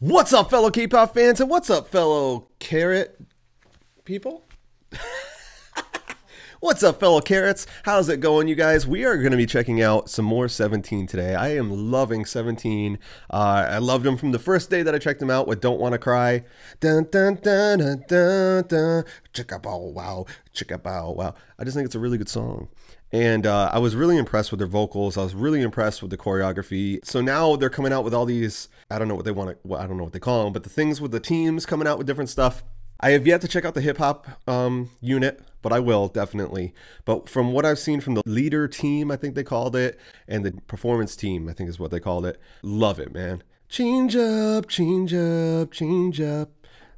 What's up, fellow K-pop fans, and what's up, fellow carat people? what's up, fellow carats? How's it going, you guys? We are going to be checking out some more 17 today. I am loving 17. Uh, I loved them from the first day that I checked them out with "Don't Want to Cry." Dun dun dun dun dun dun. Chicka bow wow, chicka bow wow. I just think it's a really good song. And uh, I was really impressed with their vocals. I was really impressed with the choreography. So now they're coming out with all these, I don't know what they want to, well, I don't know what they call them, but the things with the teams coming out with different stuff. I have yet to check out the hip hop um, unit, but I will definitely. But from what I've seen from the leader team, I think they called it, and the performance team, I think is what they called it. Love it, man. Change up, change up, change up.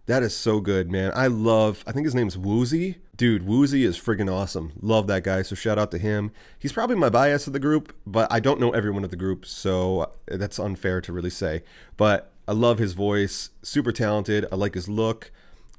That is so good, man. I love, I think his name's Woozi. Dude, Woozi is friggin' awesome. Love that guy, so shout out to him. He's probably my bias of the group, but I don't know everyone of the group, so uh, that's unfair to really say. But I love his voice, super talented. I like his look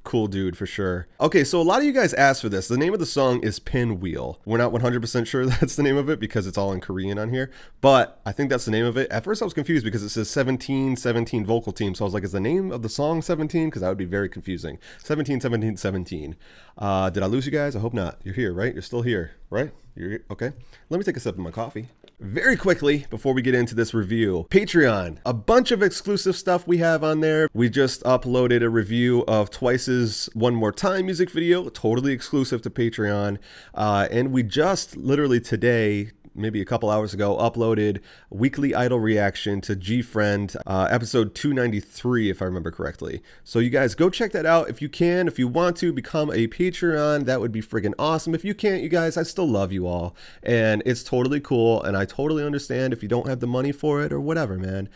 cool dude for sure. Okay, so a lot of you guys asked for this. The name of the song is Pinwheel. We're not 100% sure that's the name of it because it's all in Korean on here, but I think that's the name of it. At first I was confused because it says 17 17 vocal team, so I was like, is the name of the song 17? Because that would be very confusing. 17 17 17. Uh, did I lose you guys? I hope not. You're here, right? You're still here, right? You're okay. Let me take a sip of my coffee. Very quickly, before we get into this review, Patreon. A bunch of exclusive stuff we have on there. We just uploaded a review of Twice's One More Time music video, totally exclusive to Patreon. Uh, and we just literally today maybe a couple hours ago, uploaded weekly idol reaction to G Friend, uh, episode 293, if I remember correctly. So you guys go check that out if you can. If you want to become a Patreon, that would be friggin' awesome. If you can't, you guys, I still love you all, and it's totally cool. And I totally understand if you don't have the money for it or whatever, man.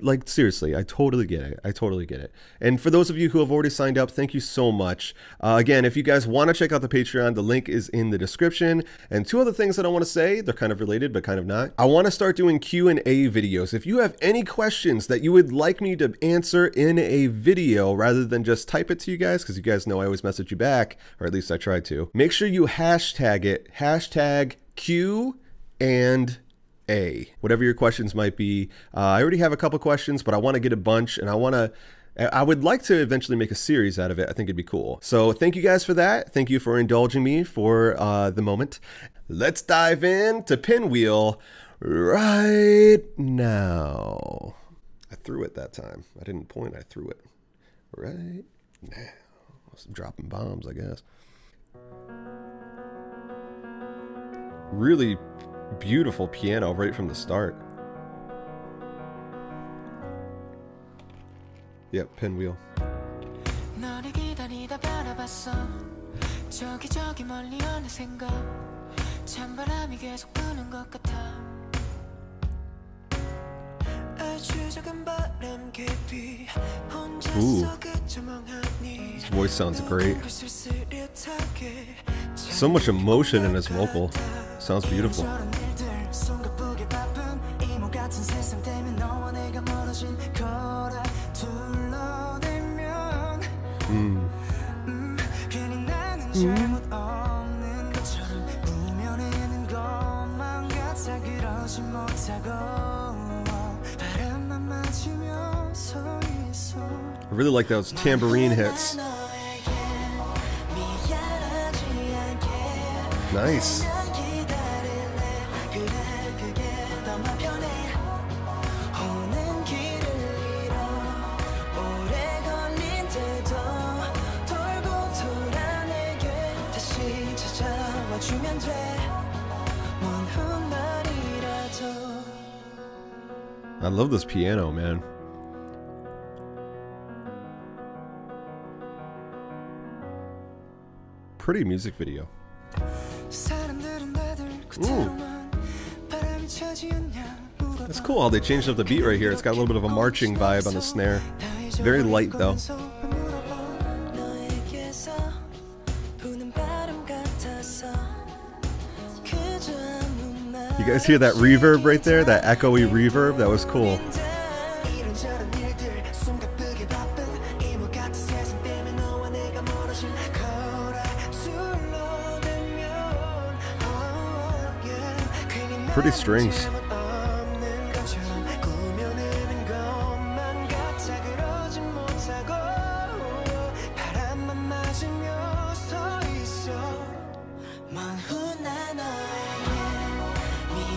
Like seriously, I totally get it. I totally get it. And for those of you who have already signed up, thank you so much. Uh, again, if you guys want to check out the Patreon, the link is in the description. And two other things that I want to say, they're kind of related, but kind of not. I want to start doing Q&A videos. If you have any questions that you would like me to answer in a video rather than just type it to you guys, because you guys know I always message you back, or at least I try to, make sure you hashtag it, hashtag Q and a. Whatever your questions might be. Uh, I already have a couple questions, but I want to get a bunch and I want to I would like to eventually make a series out of it. I think it'd be cool. So thank you guys for that. Thank you for indulging me for uh, the moment. Let's dive in to Pinwheel right now. I threw it that time. I didn't point, I threw it right now. dropping bombs, I guess. Really beautiful piano right from the start. Yep, pinwheel. Ooh. His voice sounds great. So much emotion in his vocal. Sounds beautiful. I really like those tambourine hits. Nice. I love this piano, man. Pretty music video. Ooh. That's cool how they changed up the beat right here. It's got a little bit of a marching vibe on the snare. Very light though. Guys hear that reverb right there? That echoey reverb? That was cool. Pretty strings.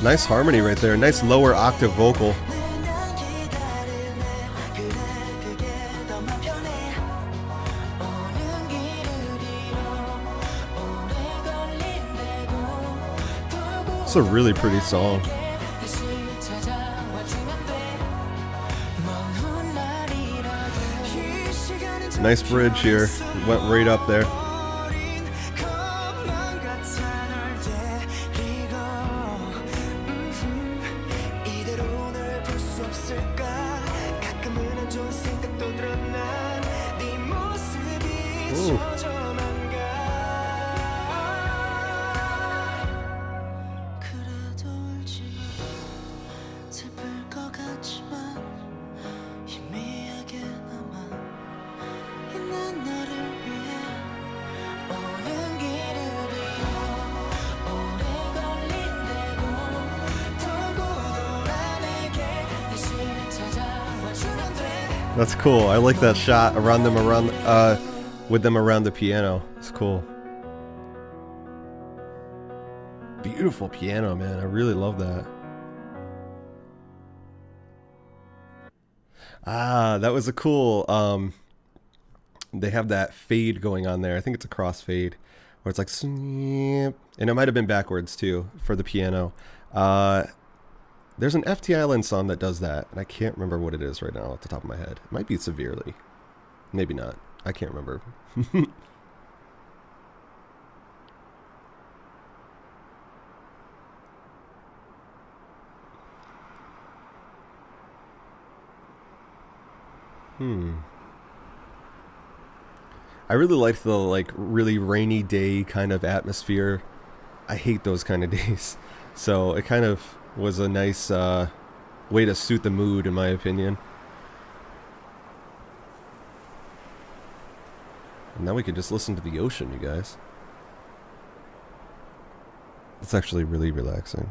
Nice harmony right there. Nice lower octave vocal. It's a really pretty song. Nice bridge here. Went right up there. That's cool. I like that shot around them around uh with them around the piano. It's cool. Beautiful piano, man. I really love that. Ah, that was a cool um they have that fade going on there. I think it's a crossfade where it's like snip and it might have been backwards too for the piano. Uh there's an FT Island song that does that, and I can't remember what it is right now off the top of my head. It might be Severely. Maybe not. I can't remember. hmm. I really liked the like really rainy day kind of atmosphere. I hate those kind of days. So it kind of was a nice uh, way to suit the mood, in my opinion. And now we can just listen to the ocean, you guys. It's actually really relaxing.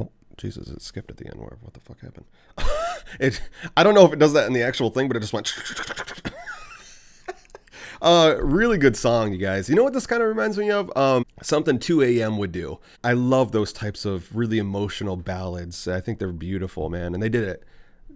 Oh, Jesus, it skipped at the end. Where, what the fuck happened? it, I don't know if it does that in the actual thing, but it just went. Uh, really good song, you guys. You know what this kind of reminds me of? Um, something 2 a.m. would do. I love those types of really emotional ballads. I think they're beautiful, man. And they did it.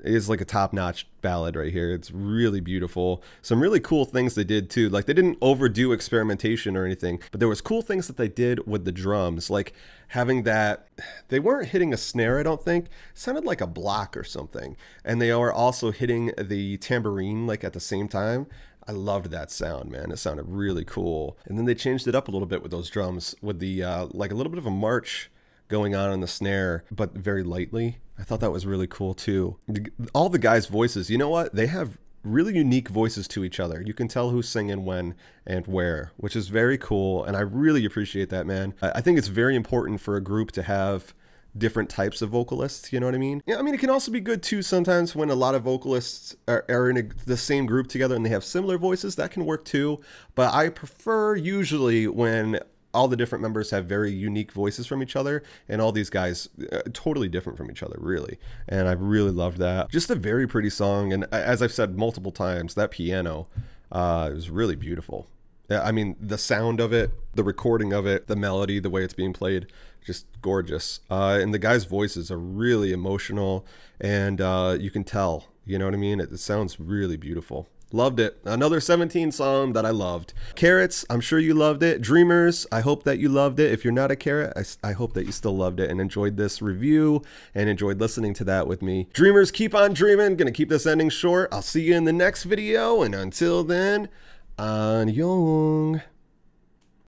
It is like a top-notch ballad right here. It's really beautiful. Some really cool things they did too. Like they didn't overdo experimentation or anything, but there was cool things that they did with the drums, like having that. They weren't hitting a snare, I don't think. It sounded like a block or something, and they are also hitting the tambourine like at the same time. I loved that sound, man. It sounded really cool. And then they changed it up a little bit with those drums, with the uh, like a little bit of a march going on in the snare, but very lightly. I thought that was really cool too. All the guys' voices, you know what? They have really unique voices to each other. You can tell who's singing when and where, which is very cool. And I really appreciate that, man. I I think it's very important for a group to have different types of vocalists. You know what I mean? Yeah, I mean, it can also be good too sometimes when a lot of vocalists are, are in a, the same group together and they have similar voices. That can work too. But I prefer usually when all the different members have very unique voices from each other and all these guys uh, totally different from each other really and i really loved that just a very pretty song and as i've said multiple times that piano uh, was really beautiful I mean, the sound of it, the recording of it, the melody, the way it's being played, just gorgeous. Uh, and the guy's voices are really emotional, and uh, you can tell. You know what I mean? It, it sounds really beautiful. Loved it. Another 17 song that I loved. Carats, I'm sure you loved it. Dreamers, I hope that you loved it. If you're not a carat, I hope that you still loved it and enjoyed this review and enjoyed listening to that with me. Dreamers, keep on dreaming. Gonna keep this ending short. I'll see you in the next video, and until then, Annyeong.